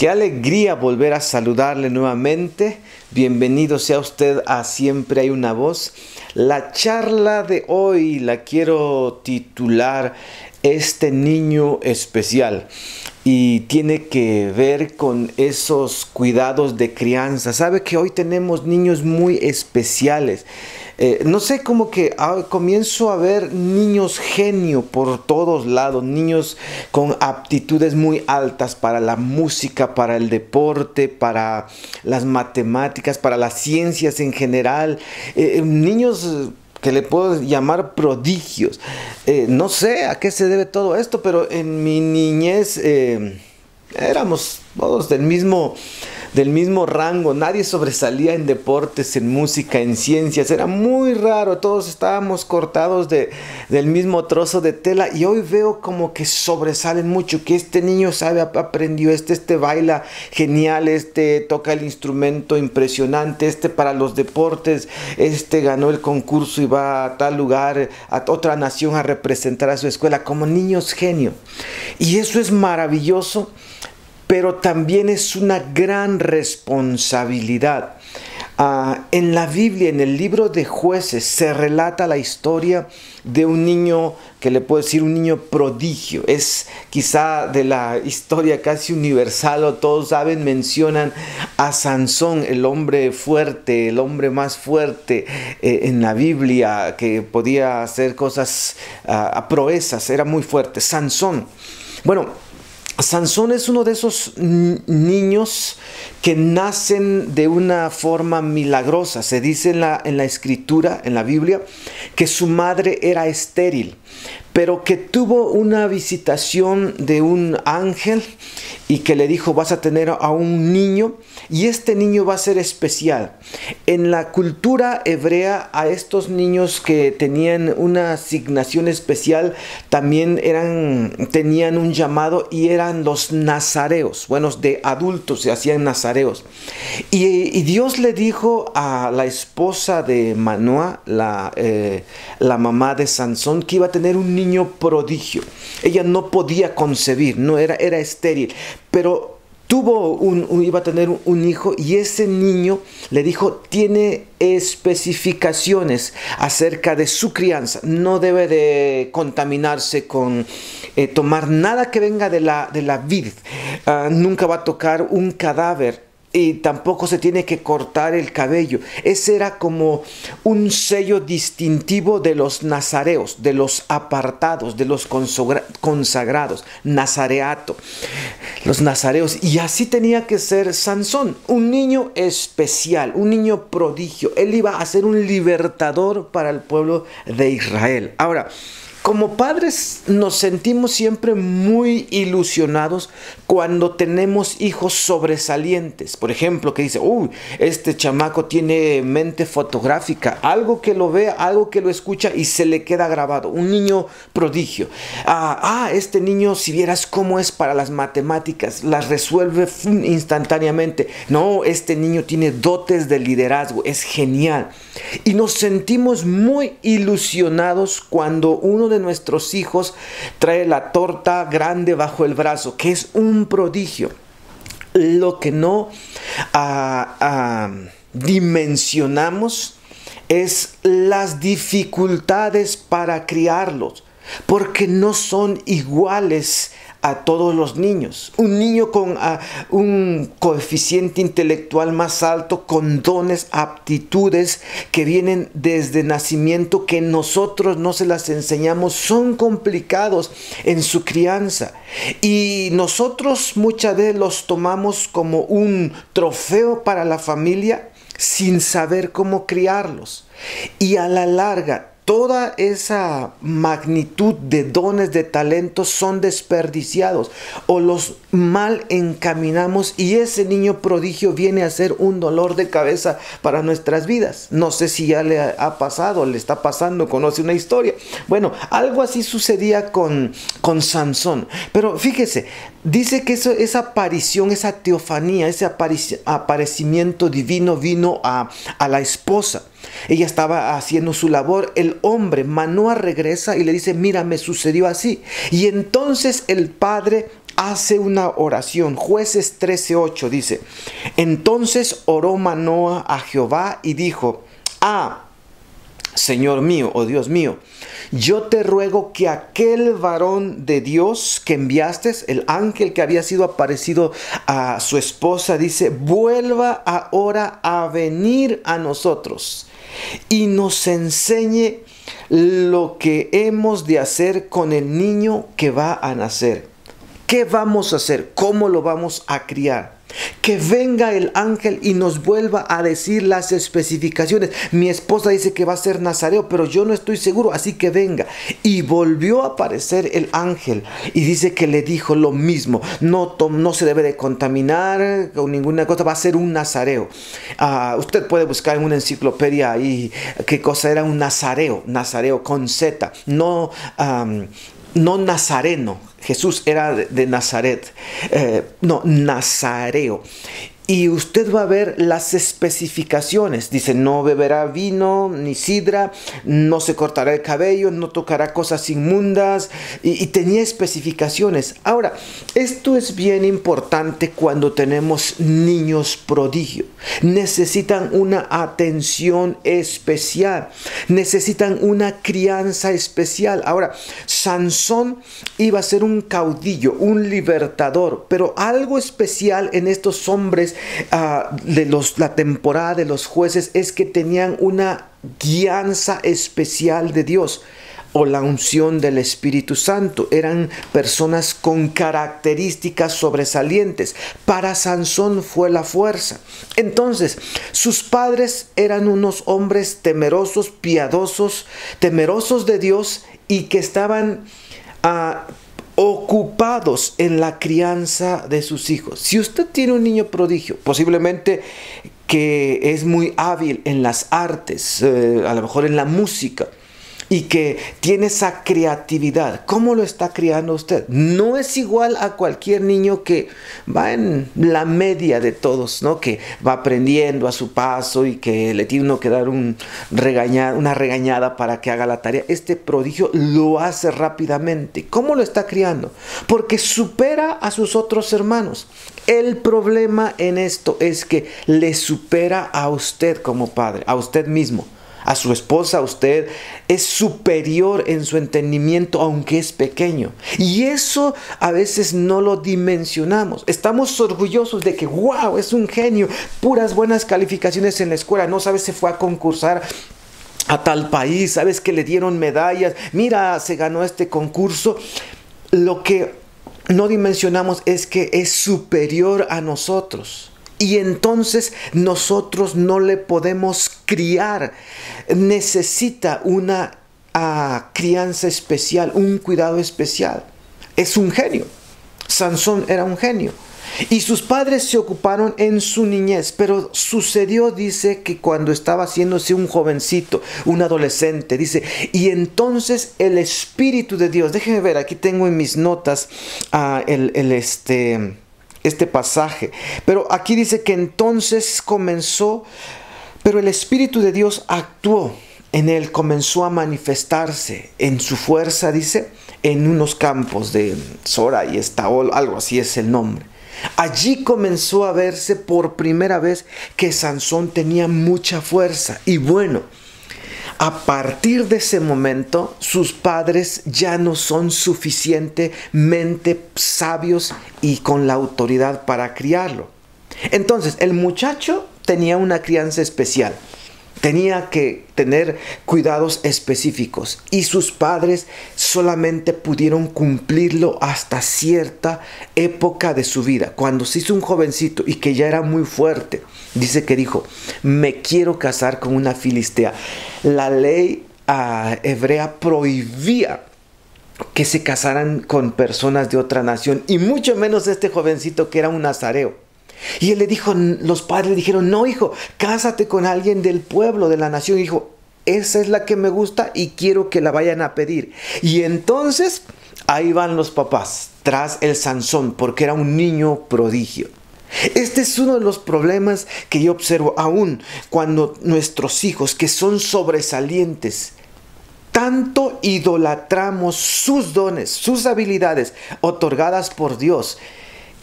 Qué alegría volver a saludarle nuevamente. Bienvenido sea usted a Siempre hay una voz. La charla de hoy la quiero titular Este niño especial y tiene que ver con esos cuidados de crianza. Sabe que hoy tenemos niños muy especiales. Eh, no sé, como que ah, comienzo a ver niños genio por todos lados, niños con aptitudes muy altas para la música, para el deporte, para las matemáticas, para las ciencias en general, eh, eh, niños que le puedo llamar prodigios. no sé a qué se debe todo esto, pero en mi niñez éramos todos del mismo del mismo rango, nadie sobresalía en deportes, en música, en ciencias, era muy raro, todos estábamos cortados de, del mismo trozo de tela. Y hoy veo como que sobresalen mucho, que este niño sabe, aprendió, este, este baila genial, este toca el instrumento impresionante, este para los deportes, este ganó el concurso y va a tal lugar, a otra nación a representar a su escuela, como niños genio. Y eso es maravilloso pero también es una gran responsabilidad. Ah, en la Biblia, en el libro de jueces, se relata la historia de un niño que le puedo decir un niño prodigio. Es quizá de la historia casi universal, o todos saben, mencionan a Sansón, el hombre fuerte, el hombre más fuerte eh, en la Biblia, que podía hacer cosas ah, a proezas, era muy fuerte. Sansón. Bueno, Sansón es uno de esos niños que nacen de una forma milagrosa. Se dice en la, escritura, en la Biblia, que su madre era estéril pero que tuvo una visitación de un ángel y que le dijo vas a tener a un niño y este niño va a ser especial. En la cultura hebrea a estos niños que tenían una asignación especial también eran tenían un llamado y eran los nazareos, bueno, de adultos se hacían nazareos. Y, Dios le dijo a la esposa de Manoa, la, eh, la mamá de Sansón, que iba a tener un niño prodigio. Ella no podía concebir, no era, era estéril, pero tuvo un, iba a tener un hijo y ese niño le dijo, tiene especificaciones acerca de su crianza, no debe de contaminarse con eh, tomar nada que venga de la, de la vid, ah, nunca va a tocar un cadáver y tampoco se tiene que cortar el cabello. Ese era como un sello distintivo de los nazareos, de los apartados, de los consagrados, nazareato, los nazareos. Y así tenía que ser Sansón, un niño especial, un niño prodigio. Él iba a ser un libertador para el pueblo de Israel. Ahora, como padres nos sentimos siempre muy ilusionados cuando tenemos hijos sobresalientes. Por ejemplo, que dice, uy, este chamaco tiene mente fotográfica, algo que lo vea, algo que lo escucha y se le queda grabado. Un niño prodigio. Ah, ah este niño, si vieras cómo es para las matemáticas, las resuelve instantáneamente. No, este niño tiene dotes de liderazgo, es genial. Y nos sentimos muy ilusionados cuando uno de nuestros hijos trae la torta grande bajo el brazo, que es un prodigio. Lo que no ah, ah, dimensionamos es las dificultades para criarlos, porque no son iguales a todos los niños. Un niño con ah, un coeficiente intelectual más alto, con dones, aptitudes que vienen desde nacimiento, que nosotros no se las enseñamos, son complicados en su crianza. Y nosotros muchas veces los tomamos como un trofeo para la familia sin saber cómo criarlos. Y a la larga toda esa magnitud de dones, de talentos son desperdiciados o los mal encaminamos y ese niño prodigio viene a ser un dolor de cabeza para nuestras vidas. No sé si ya le ha pasado, le está pasando, conoce una historia. Bueno, algo así sucedía con, con Sansón. Pero fíjese, dice que esa aparición, esa teofanía, ese aparecimiento divino vino a, a la esposa. Ella estaba haciendo su labor. El hombre, Manoa, regresa y le dice, mira, me sucedió así. Y entonces el padre hace una oración. Jueces 13:8 dice, entonces oró Manoa a Jehová y dijo, ah, Señor mío, oh Dios mío, yo te ruego que aquel varón de Dios que enviaste, el ángel que había sido aparecido a su esposa, dice, vuelva ahora a venir a nosotros y nos enseñe lo que hemos de hacer con el niño que va a nacer. ¿Qué vamos a hacer? ¿Cómo lo vamos a criar? Que venga el ángel y nos vuelva a decir las especificaciones. Mi esposa dice que va a ser nazareo, pero yo no estoy seguro, así que venga. Y volvió a aparecer el ángel y dice que le dijo lo mismo. No, no se debe de contaminar con ninguna cosa, va a ser un nazareo. Ah, usted puede buscar en una enciclopedia ahí qué cosa era un nazareo, nazareo con Z, no, no nazareno Jesús era de, Nazaret, eh, no, Nazareo. Y usted va a ver las especificaciones. Dice, no beberá vino ni sidra, no se cortará el cabello, no tocará cosas inmundas. Y, tenía especificaciones. Ahora, esto es bien importante cuando tenemos niños prodigio. Necesitan una atención especial. Necesitan una crianza especial. Ahora, Sansón iba a ser un caudillo, un libertador. Pero algo especial en estos hombres Ah, de los, la temporada de los jueces es que tenían una guianza especial de Dios o la unción del Espíritu Santo. Eran personas con características sobresalientes. Para Sansón fue la fuerza. Entonces, sus padres eran unos hombres temerosos, piadosos, temerosos de Dios y que estaban ah, ocupados en la crianza de sus hijos. Si usted tiene un niño prodigio, posiblemente que es muy hábil en las artes, eh, a lo mejor en la música, y que tiene esa creatividad. ¿Cómo lo está criando usted? No es igual a cualquier niño que va en la media de todos, ¿no? Que va aprendiendo a su paso y que le tiene uno que dar un una regañada para que haga la tarea. Este prodigio lo hace rápidamente. ¿Cómo lo está criando? Porque supera a sus otros hermanos. El problema en esto es que le supera a usted como padre, a usted mismo a su esposa, usted, es superior en su entendimiento, aunque es pequeño. Y eso a veces no lo dimensionamos. Estamos orgullosos de que, wow, es un genio, puras buenas calificaciones en la escuela, no sabes, se fue a concursar a tal país, sabes que le dieron medallas, mira, se ganó este concurso. Lo que no dimensionamos es que es superior a nosotros. Y entonces nosotros no le podemos criar. Necesita una ah, crianza especial, un cuidado especial. Es un genio. Sansón era un genio. Y sus padres se ocuparon en su niñez, pero sucedió, dice, que cuando estaba haciéndose un jovencito, un adolescente, dice, y entonces el Espíritu de Dios, déjenme ver, aquí tengo en mis notas ah, el, el, este, este pasaje. Pero aquí dice que entonces comenzó, pero el Espíritu de Dios actuó en él, comenzó a manifestarse en su fuerza, dice, en unos campos de Sora y Estaol, algo así es el nombre. Allí comenzó a verse por primera vez que Sansón tenía mucha fuerza. Y bueno, a partir de ese momento, sus padres ya no son suficientemente sabios y con la autoridad para criarlo. Entonces, el muchacho tenía una crianza especial. Tenía que tener cuidados específicos y sus padres solamente pudieron cumplirlo hasta cierta época de su vida. Cuando se hizo un jovencito y que ya era muy fuerte, dice que dijo, me quiero casar con una filistea. La ley ah, hebrea prohibía que se casaran con personas de otra nación y mucho menos este jovencito que era un nazareo. Y él le dijo, los padres le dijeron, no hijo, cásate con alguien del pueblo, de la nación. Y dijo, esa es la que me gusta y quiero que la vayan a pedir. Y entonces ahí van los papás tras el Sansón, porque era un niño prodigio. Este es uno de los problemas que yo observo aún cuando nuestros hijos, que son sobresalientes, tanto idolatramos sus dones, sus habilidades otorgadas por Dios,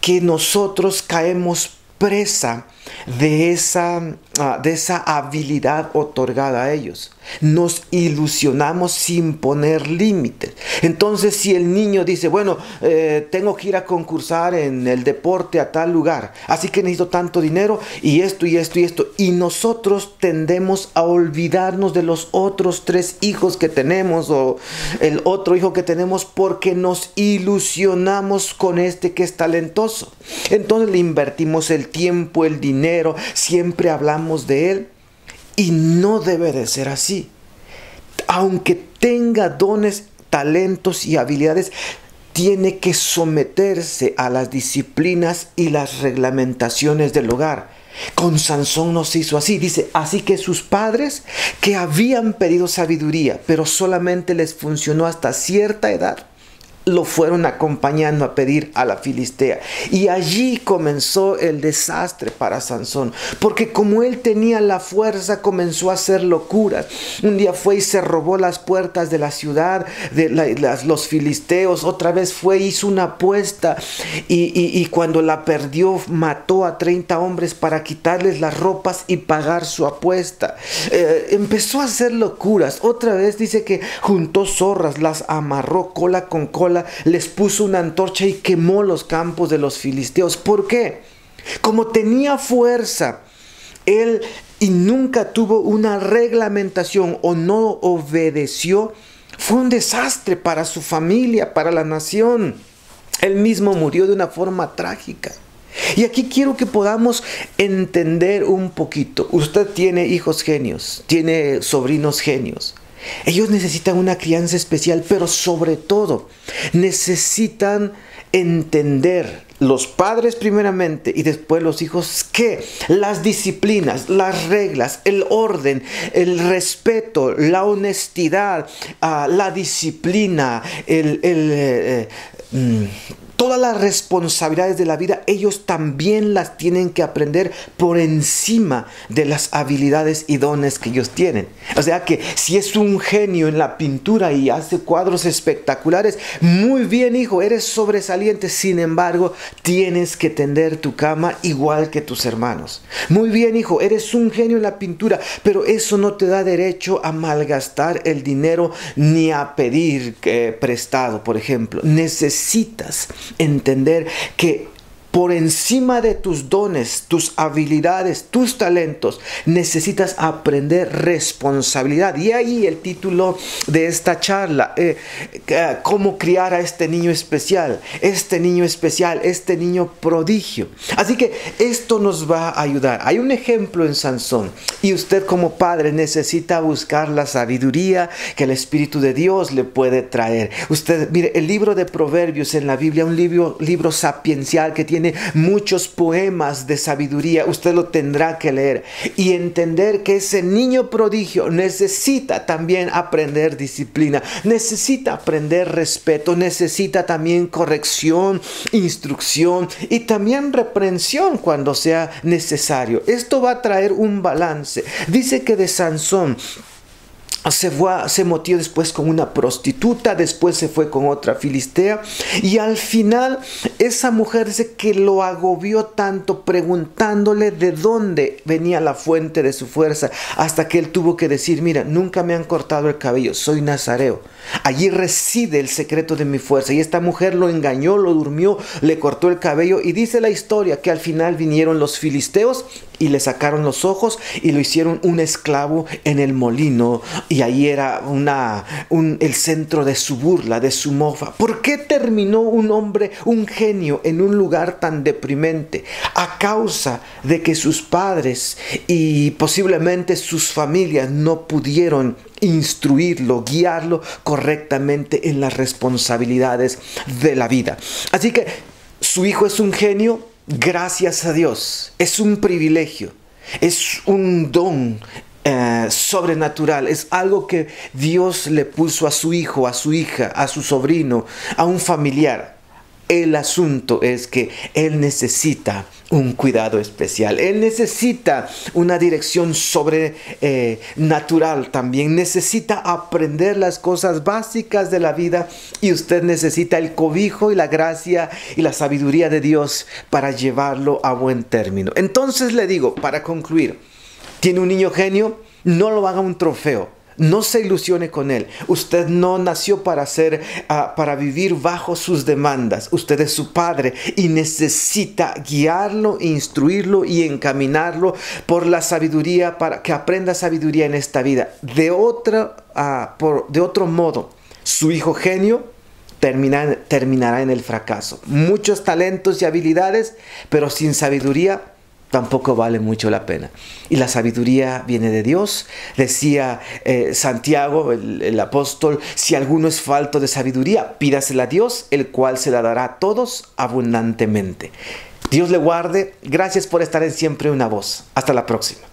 que nosotros caemos presa de esa, ah, de esa habilidad otorgada a ellos. Nos ilusionamos sin poner límites. Entonces si el niño dice, bueno, eh, tengo que ir a concursar en el deporte a tal lugar, así que necesito tanto dinero y esto y esto y esto, y nosotros tendemos a olvidarnos de los otros tres hijos que tenemos o el otro hijo que tenemos porque nos ilusionamos con este que es talentoso. Entonces le invertimos el tiempo, el dinero, siempre hablamos de Él y no debe de ser así. Aunque tenga dones, talentos y habilidades, tiene que someterse a las disciplinas y las reglamentaciones del hogar. Con Sansón no se hizo así. Dice, así que sus padres que habían pedido sabiduría, pero solamente les funcionó hasta cierta edad, lo fueron acompañando a pedir a la Filistea. Y allí comenzó el desastre para Sansón, porque como él tenía la fuerza, comenzó a hacer locuras. Un día fue y se robó las puertas de la ciudad, de los filisteos, otra vez fue, hizo una apuesta y, cuando la perdió, mató a 30 hombres para quitarles las ropas y pagar su apuesta. Eh, empezó a hacer locuras. Otra vez dice que juntó zorras, las amarró cola con cola les puso una antorcha y quemó los campos de los filisteos. ¿Por qué? Como tenía fuerza, él y nunca tuvo una reglamentación o no obedeció, fue un desastre para su familia, para la nación. Él mismo murió de una forma trágica. Y aquí quiero que podamos entender un poquito. Usted tiene hijos genios, tiene sobrinos genios. Ellos necesitan una crianza especial, pero sobre todo necesitan entender los padres primeramente y después los hijos que las disciplinas, las reglas, el orden, el respeto, la honestidad, ah, la disciplina, el, eh, eh, mm, todas las responsabilidades de la vida, ellos también las tienen que aprender por encima de las habilidades y dones que ellos tienen. O sea que si es un genio en la pintura y hace cuadros espectaculares, muy bien hijo, eres sobresaliente, sin embargo, tienes que tender tu cama igual que tus hermanos. Muy bien hijo, eres un genio en la pintura, pero eso no te da derecho a malgastar el dinero ni a pedir eh, prestado, por ejemplo. Necesitas entender que por encima de tus dones, tus habilidades, tus talentos, necesitas aprender responsabilidad. Y ahí el título de esta charla, eh, eh, cómo criar a este niño especial, este niño especial, este niño prodigio. Así que esto nos va a ayudar. Hay un ejemplo en Sansón y usted como padre necesita buscar la sabiduría que el Espíritu de Dios le puede traer. Usted, mire, el libro de Proverbios en la Biblia, un libro, libro sapiencial que tiene muchos poemas de sabiduría, usted lo tendrá que leer y entender que ese niño prodigio necesita también aprender disciplina, necesita aprender respeto, necesita también corrección, instrucción y también reprensión cuando sea necesario. Esto va a traer un balance. Dice que de Sansón se, fue, se motió después con una prostituta, después se fue con otra filistea y al final esa mujer dice que lo agobió tanto preguntándole de dónde venía la fuente de su fuerza hasta que él tuvo que decir, mira, nunca me han cortado el cabello, soy nazareo. Allí reside el secreto de mi fuerza. Y esta mujer lo engañó, lo durmió, le cortó el cabello. Y dice la historia que al final vinieron los filisteos y le sacaron los ojos y lo hicieron un esclavo en el molino. Y ahí era una, el centro de su burla, de su mofa. ¿Por qué terminó un hombre, un genio, en un lugar tan deprimente? A causa de que sus padres y posiblemente sus familias no pudieron instruirlo, guiarlo correctamente en las responsabilidades de la vida. Así que su hijo es un genio, gracias a Dios, es un privilegio, es un don. Eh, sobrenatural, es algo que Dios le puso a su hijo, a su hija, a su sobrino, a un familiar. El asunto es que él necesita un cuidado especial. Él necesita una dirección sobrenatural también. Necesita aprender las cosas básicas de la vida y usted necesita el cobijo y la gracia y la sabiduría de Dios para llevarlo a buen término. Entonces le digo, para concluir, ¿tiene un niño genio? No lo haga un trofeo no se ilusione con él. Usted no nació para ser, ah, para vivir bajo sus demandas. Usted es su padre y necesita guiarlo, instruirlo y encaminarlo por la sabiduría para que aprenda sabiduría en esta vida. De otra, ah, de otro modo, su hijo genio terminará en el fracaso. Muchos talentos y habilidades, pero sin sabiduría tampoco vale mucho la pena. Y la sabiduría viene de Dios. Decía eh, Santiago, el, el, apóstol, si alguno es falto de sabiduría, pídasela a Dios, el cual se la dará a todos abundantemente. Dios le guarde. Gracias por estar en siempre una voz. Hasta la próxima.